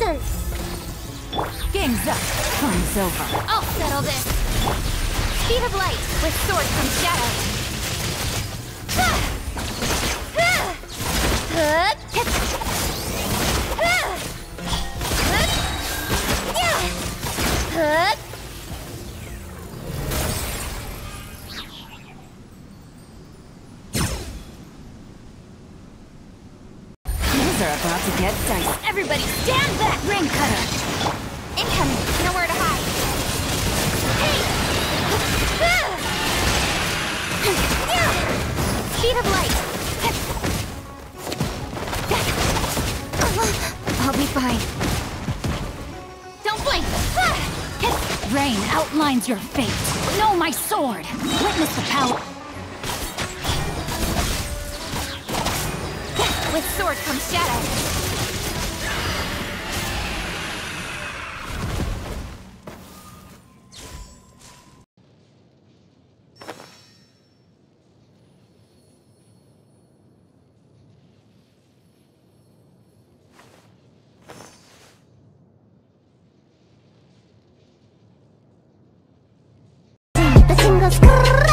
distance! Game's up. Time's over. I'll settle this. Speed of light, with sword from shadow. Things are about to get dicey. Everybody stand back! Rain cutter. Incoming! Nowhere to hide! Hey! Speed of light! I'll be fine. Don't blink! Rain outlines your fate. Know my sword. Witness the power. With sword from shadow. Single scream